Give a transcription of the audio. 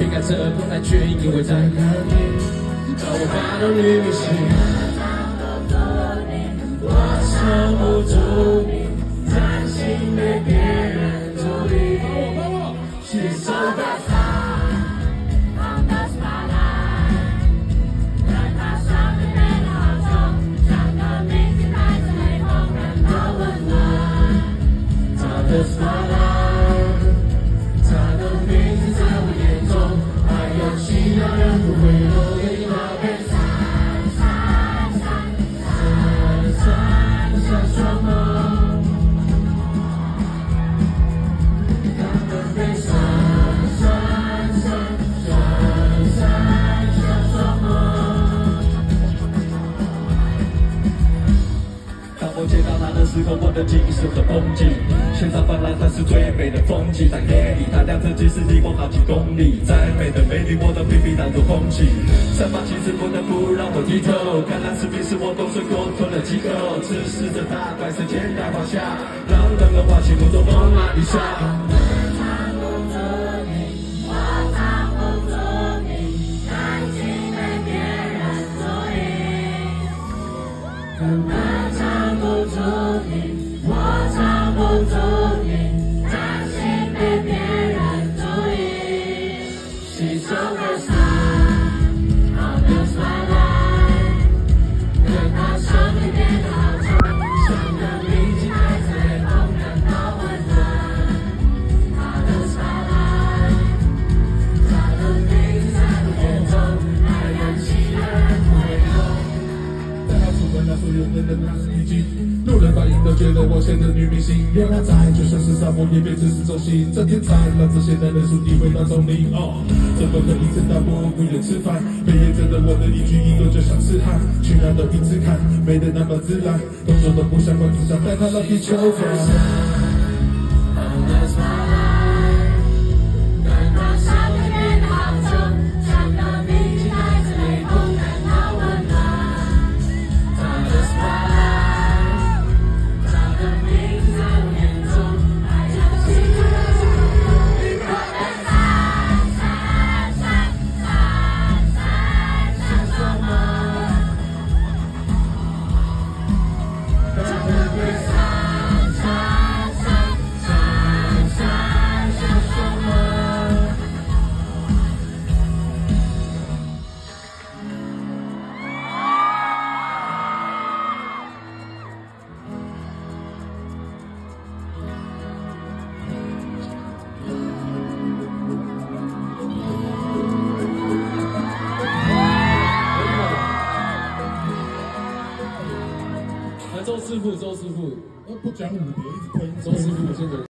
别开车不安全，因为在看你，当我发动女明星，我藏不住你，担心被别人注意。She's so fast. 他的他的时候，我的景色和风景。现场泛滥，才是最美的风景。在夜里，它亮着，即使离我好几公里。再美的美女，我都必须当作空气。散发气质，不得不让我低头。看来是平时我都是过吞了几口，直视着它，短时间在放下，让人们花心目中蒙娜丽莎。藏让所有人的眼睛路人反应都觉得我像个女明星，原来在就算是沙漠也别只是中心。这天才让这些男人树地回到丛林。哦，怎么可以吃大锅不愿吃饭？被验证的我的一举一动就像痴汉，去哪都一直看，美得那么自然，动作都不像管，只想带他到地球转。周师傅，周师傅，不讲武德，一直喷。周师傅，现在。